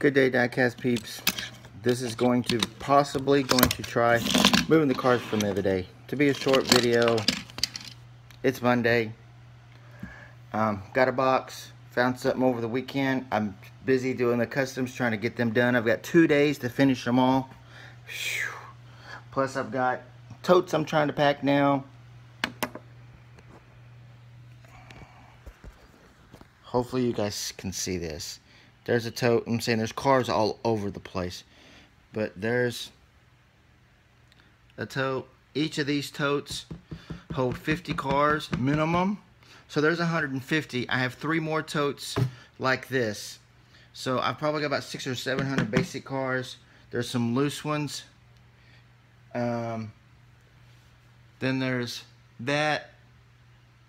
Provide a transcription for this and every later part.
Good day, Diecast peeps. This is going to possibly going to try moving the cars from the other day. To be a short video, it's Monday. Um, got a box, found something over the weekend. I'm busy doing the customs, trying to get them done. I've got two days to finish them all. Whew. Plus I've got totes I'm trying to pack now. Hopefully you guys can see this. There's a tote. I'm saying there's cars all over the place. But there's a tote. Each of these totes hold 50 cars minimum. So there's 150. I have three more totes like this. So I've probably got about six or 700 basic cars. There's some loose ones. Um, then there's that.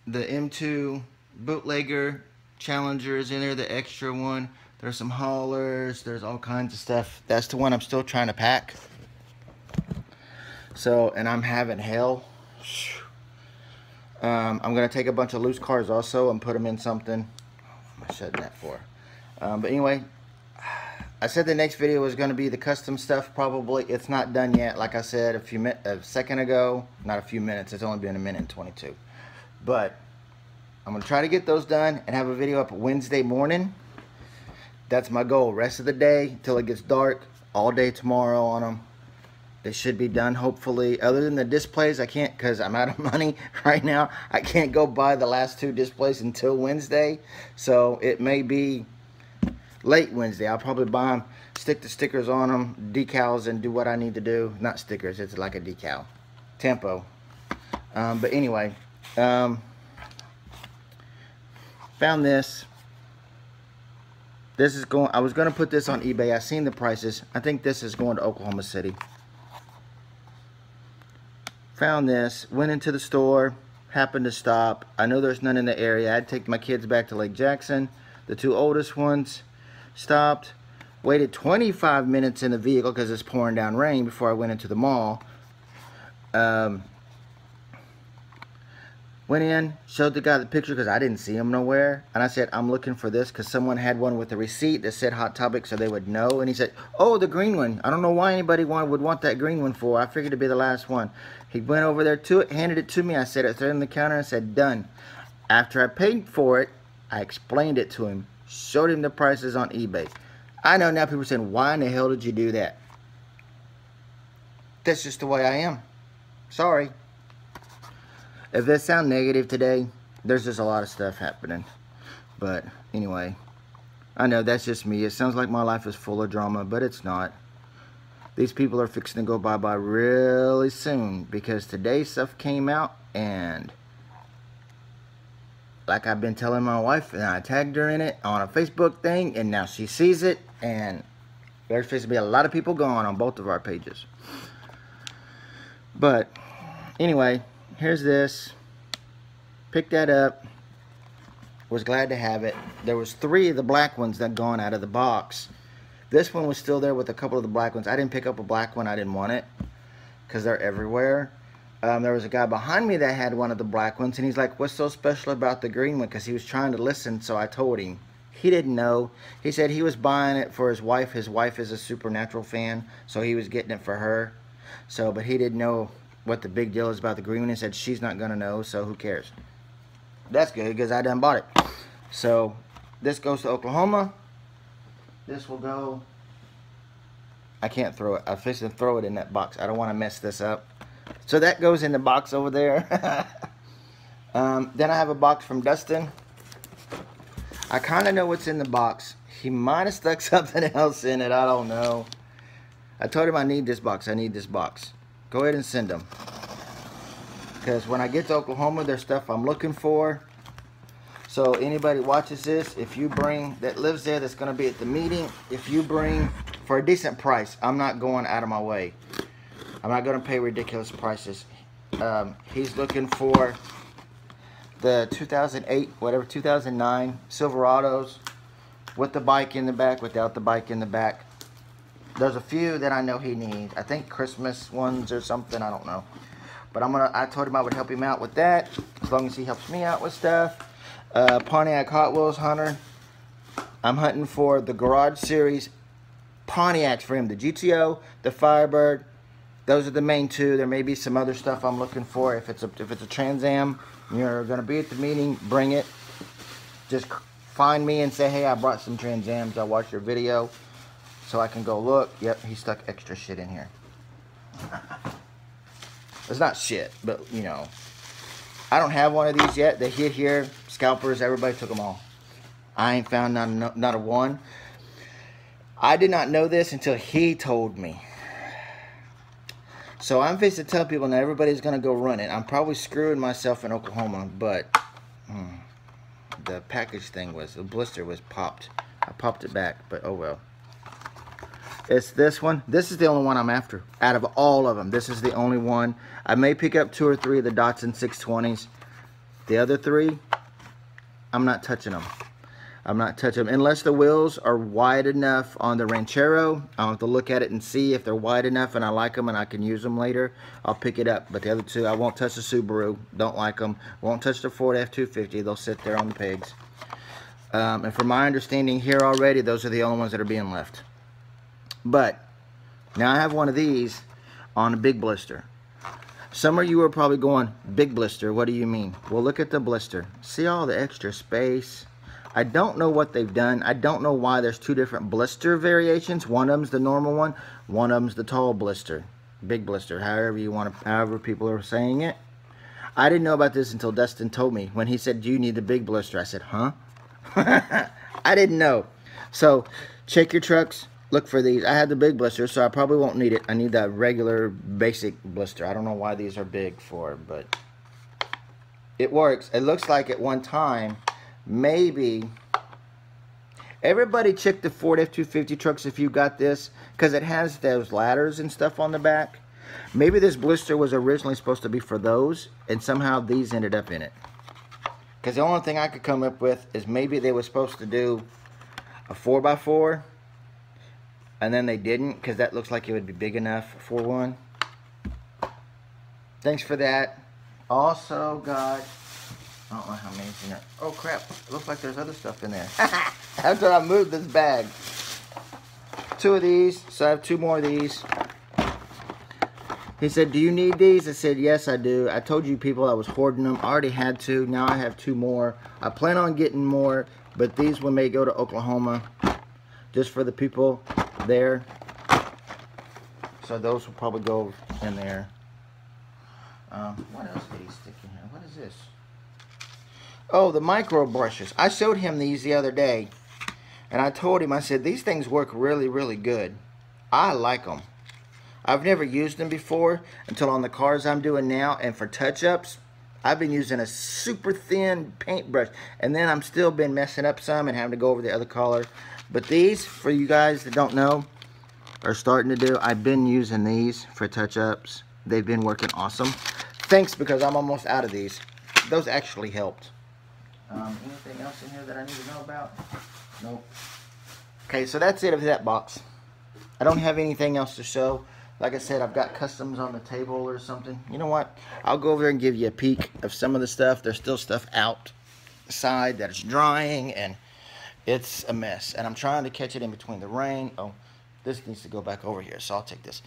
The M2 bootlegger Challenger is in there, the extra one. There's some haulers. There's all kinds of stuff. That's the one I'm still trying to pack. So, and I'm having hell. Um, I'm going to take a bunch of loose cars also and put them in something. What am I shutting that for? Um, but anyway, I said the next video was going to be the custom stuff probably. It's not done yet. Like I said a few a second ago. Not a few minutes. It's only been a minute and 22. But I'm going to try to get those done and have a video up Wednesday morning that's my goal. Rest of the day till it gets dark. All day tomorrow on them. They should be done hopefully. Other than the displays, I can't because I'm out of money right now. I can't go buy the last two displays until Wednesday. So it may be late Wednesday. I'll probably buy them, stick the stickers on them, decals, and do what I need to do. Not stickers, it's like a decal. Tampo. Um, but anyway, um, found this. This is going, I was going to put this on eBay. I seen the prices. I think this is going to Oklahoma City. Found this, went into the store, happened to stop. I know there's none in the area. I'd take my kids back to Lake Jackson. The two oldest ones stopped, waited 25 minutes in the vehicle because it's pouring down rain before I went into the mall. Um, Went in, showed the guy the picture because I didn't see him nowhere. And I said, I'm looking for this because someone had one with a receipt that said Hot Topic so they would know. And he said, oh, the green one. I don't know why anybody would want that green one for. I figured it'd be the last one. He went over there to it, handed it to me. I set it there on the counter and said, done. After I paid for it, I explained it to him, showed him the prices on eBay. I know now people are saying, why in the hell did you do that? That's just the way I am. Sorry. If this sound negative today, there's just a lot of stuff happening. But anyway, I know that's just me. It sounds like my life is full of drama, but it's not. These people are fixing to go bye-bye really soon because today stuff came out and like I've been telling my wife and I tagged her in it on a Facebook thing and now she sees it and there's supposed to be a lot of people gone on both of our pages. But anyway, here's this. Picked that up. Was glad to have it. There was three of the black ones that gone out of the box. This one was still there with a couple of the black ones. I didn't pick up a black one. I didn't want it because they're everywhere. Um, there was a guy behind me that had one of the black ones, and he's like, what's so special about the green one? Because he was trying to listen, so I told him. He didn't know. He said he was buying it for his wife. His wife is a Supernatural fan, so he was getting it for her. So, but he didn't know what the big deal is about the green one and said she's not going to know, so who cares? That's good because I done bought it. So this goes to Oklahoma. This will go. I can't throw it. I'm fixing to throw it in that box. I don't want to mess this up. So that goes in the box over there. um, then I have a box from Dustin. I kind of know what's in the box. He might have stuck something else in it. I don't know. I told him I need this box. I need this box go ahead and send them. Because when I get to Oklahoma, there's stuff I'm looking for. So anybody watches this, if you bring, that lives there, that's going to be at the meeting, if you bring, for a decent price, I'm not going out of my way. I'm not going to pay ridiculous prices. Um, he's looking for the 2008, whatever, 2009 Silverados with the bike in the back, without the bike in the back. There's a few that I know he needs. I think Christmas ones or something. I don't know. But I'm gonna. I told him I would help him out with that as long as he helps me out with stuff. Uh, Pontiac Hot Wheels Hunter. I'm hunting for the Garage Series Pontiacs for him. The GTO, the Firebird. Those are the main two. There may be some other stuff I'm looking for. If it's a if it's a Trans Am, you're gonna be at the meeting. Bring it. Just find me and say, hey, I brought some Trans Ams. I watched your video, so I can go look. Yep, he stuck extra shit in here. it's not shit, but you know, I don't have one of these yet. They hit here. Scalpers, everybody took them all. I ain't found not, not a one. I did not know this until he told me. So I'm faced to tell people now everybody's going to go run it. I'm probably screwing myself in Oklahoma, but hmm, the package thing was, the blister was popped. I popped it back, but oh well. It's this one. This is the only one I'm after. Out of all of them, this is the only one. I may pick up two or three of the Datsun 620s. The other three, I'm not touching them. I'm not touching them unless the wheels are wide enough on the Ranchero. I'll have to look at it and see if they're wide enough and I like them and I can use them later. I'll pick it up. But the other two, I won't touch the Subaru. Don't like them. Won't touch the Ford F-250. They'll sit there on the pegs. Um, and from my understanding here already, those are the only ones that are being left. But now I have one of these on a big blister. Some of you are probably going, big blister, what do you mean? Well, look at the blister. See all the extra space? I don't know what they've done. I don't know why there's two different blister variations. One of them's the normal one. One of them's the tall blister. Big blister, however you want to, however people are saying it. I didn't know about this until Dustin told me. When he said, do you need the big blister? I said, huh? I didn't know. So, check your trucks. Look for these. I had the big blister, so I probably won't need it. I need that regular, basic blister. I don't know why these are big for, but it works. It looks like at one time maybe everybody check the Ford F-250 trucks if you got this because it has those ladders and stuff on the back. Maybe this blister was originally supposed to be for those and somehow these ended up in it. Because the only thing I could come up with is maybe they were supposed to do a 4x4 and then they didn't because that looks like it would be big enough for one. Thanks for that. Also got I don't know how many's in there. Oh crap, it looks like there's other stuff in there. After I moved this bag. Two of these, so I have two more of these. He said, do you need these? I said, yes, I do. I told you people I was hoarding them. I already had two. Now I have two more. I plan on getting more, but these one may go to Oklahoma just for the people there. So those will probably go in there. Um, what else did he stick in here? What is this? Oh, the micro brushes. I showed him these the other day. And I told him, I said, these things work really, really good. I like them. I've never used them before until on the cars I'm doing now. And for touch-ups, I've been using a super thin paintbrush. And then I'm still been messing up some and having to go over the other color. But these, for you guys that don't know, are starting to do. I've been using these for touch-ups. They've been working awesome. Thanks because I'm almost out of these. Those actually helped. Um, anything else in here that I need to know about? Nope. Okay, so that's it of that box. I don't have anything else to show. Like I said, I've got customs on the table or something. You know what? I'll go over there and give you a peek of some of the stuff. There's still stuff outside that's drying and it's a mess. And I'm trying to catch it in between the rain. Oh, this needs to go back over here, so I'll take this.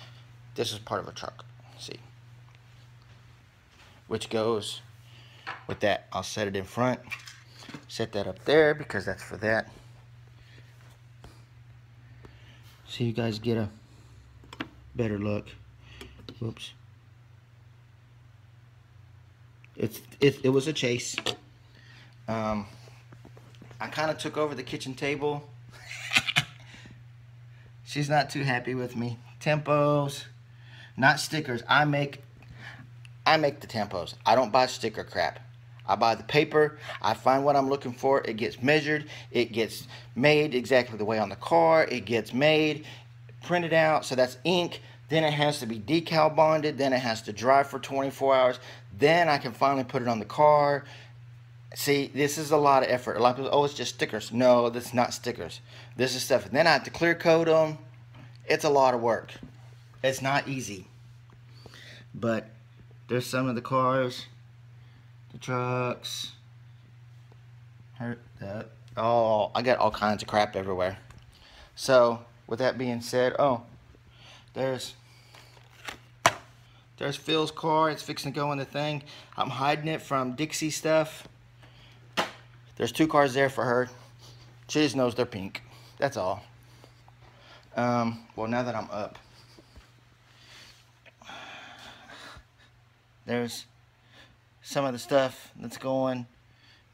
This is part of a truck. See? Which goes with that. I'll set it in front set that up there because that's for that. So you guys get a better look. Whoops. It's it, it was a chase. Um, I kind of took over the kitchen table. She's not too happy with me. Tampos, not stickers. I make I make the tampos. I don't buy sticker crap. I buy the paper, I find what I'm looking for, it gets measured, it gets made exactly the way on the car, it gets made, printed out, so that's ink, then it has to be decal bonded, then it has to dry for 24 hours, then I can finally put it on the car. See, this is a lot of effort. A lot of people, oh, it's just stickers. No, that's not stickers. This is stuff. And then I have to clear coat them. It's a lot of work. It's not easy. But there's some of the cars the trucks. Oh, I got all kinds of crap everywhere. So, with that being said, oh, there's there's Phil's car. It's fixing to go in the thing. I'm hiding it from Dixie stuff. There's two cars there for her. She just knows they're pink. That's all. Um, well, now that I'm up, there's some of the stuff that's going.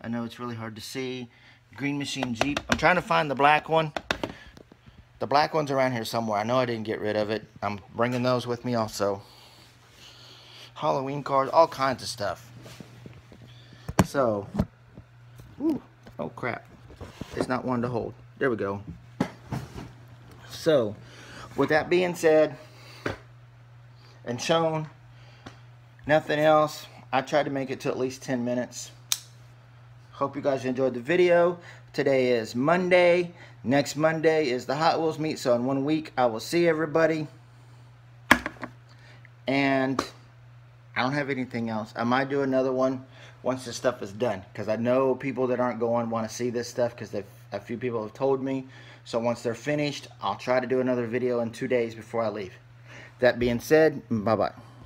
I know it's really hard to see. Green Machine Jeep. I'm trying to find the black one. The black one's around here somewhere. I know I didn't get rid of it. I'm bringing those with me also. Halloween cards, all kinds of stuff. So, ooh, oh crap. It's not one to hold. There we go. So, with that being said, and shown, nothing else, I tried to make it to at least 10 minutes. Hope you guys enjoyed the video. Today is Monday. Next Monday is the Hot Wheels meet. So in one week, I will see everybody. And I don't have anything else. I might do another one once this stuff is done. Because I know people that aren't going want to see this stuff. Because a few people have told me. So once they're finished, I'll try to do another video in two days before I leave. That being said, bye-bye.